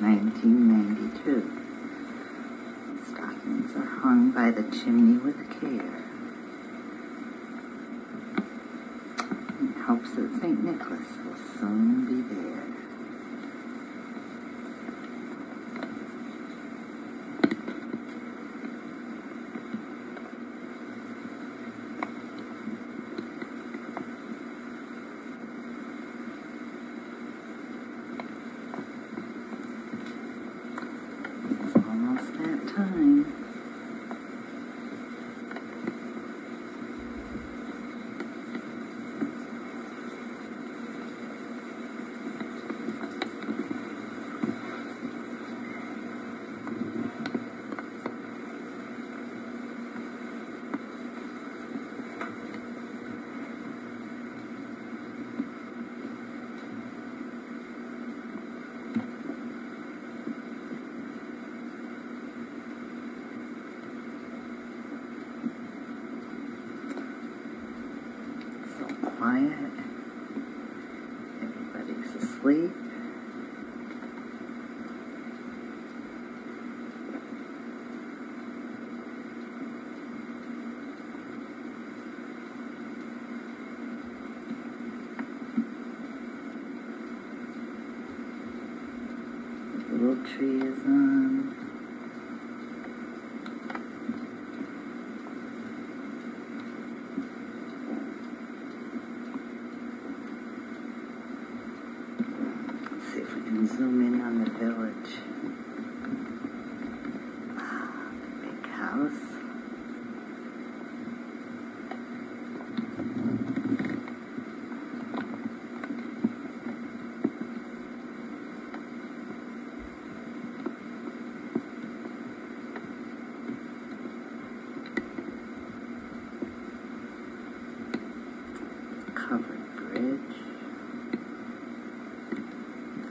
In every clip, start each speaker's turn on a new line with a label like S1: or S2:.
S1: 1992. Stockings are hung by the chimney with care. In hopes that St. Nicholas will soon be there. It's almost that time. So quiet. Everybody's asleep. The little tree is on. Can zoom in on the village.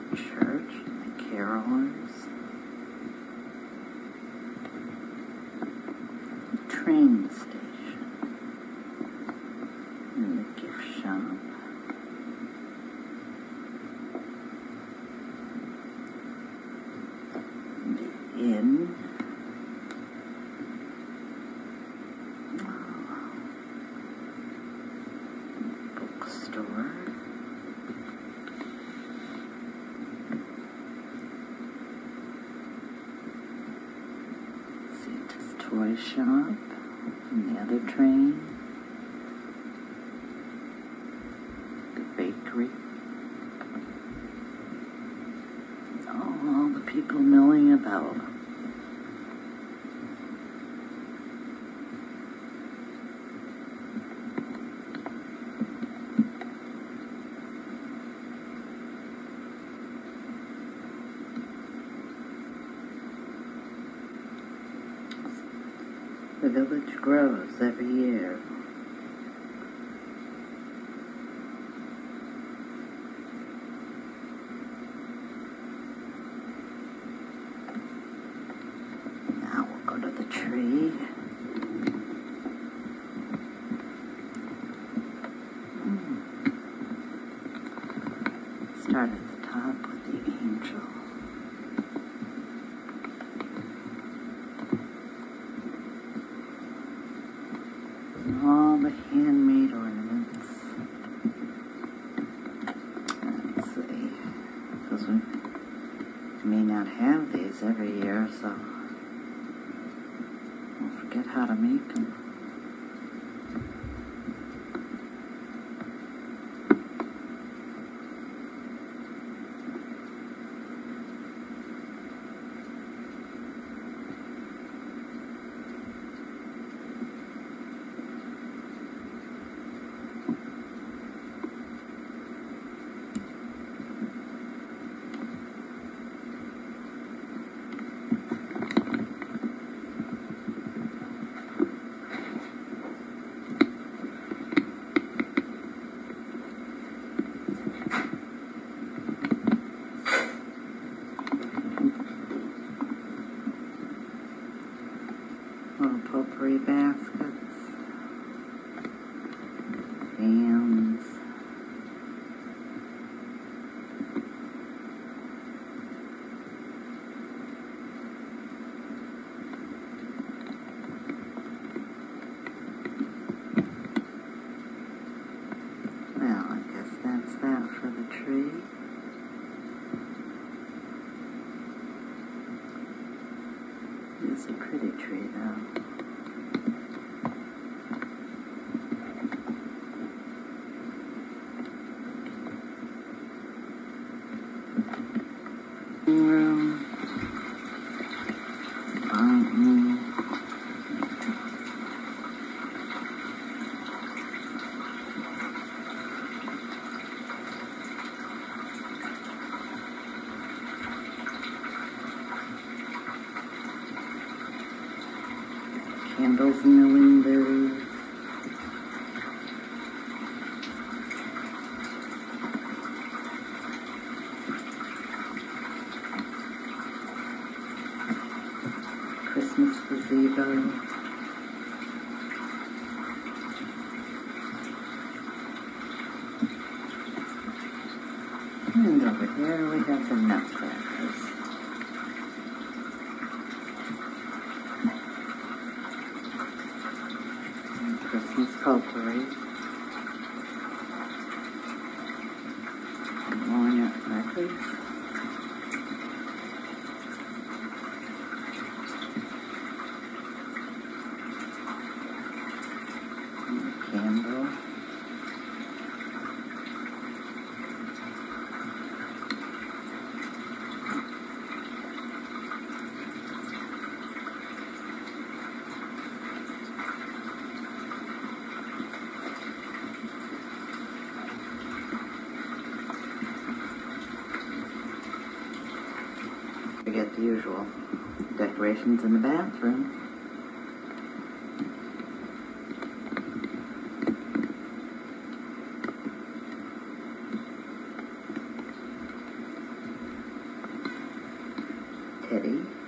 S1: The church, the carolers. The train station. And the gift shop. The inn. Santa's toy shop and the other train. The bakery. All the people milling about. The village grows every year. Now we'll go to the tree. Hmm. Start at the top with the angel. and all the handmade ornaments. Let's see, because we may not have these every year, so we'll forget how to make them. strawberry baskets, fans, Well, I guess that's that for the tree. It's a pretty tree though. Candles in the windows. Christmas gazebo. And hmm, over here we have the nutcrackers. Christmas potpourri. More nutcrackers. And a candle. Forget the usual decorations in the bathroom. Teddy.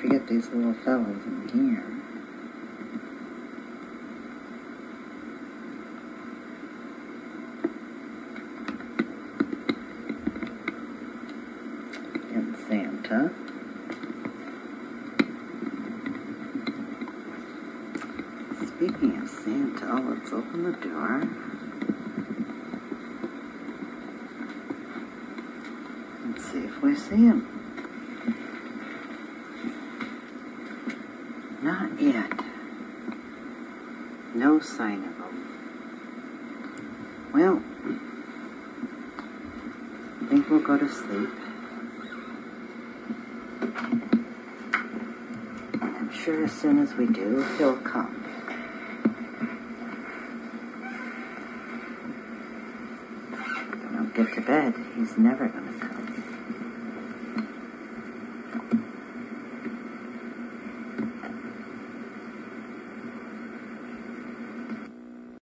S1: Forget these little fellows in here. And Santa. Speaking of Santa, oh, let's open the door. And see if we see him. Not yet. No sign of him. Well, I think we'll go to sleep. I'm sure as soon as we do, he'll come. If I get to bed, he's never gonna come.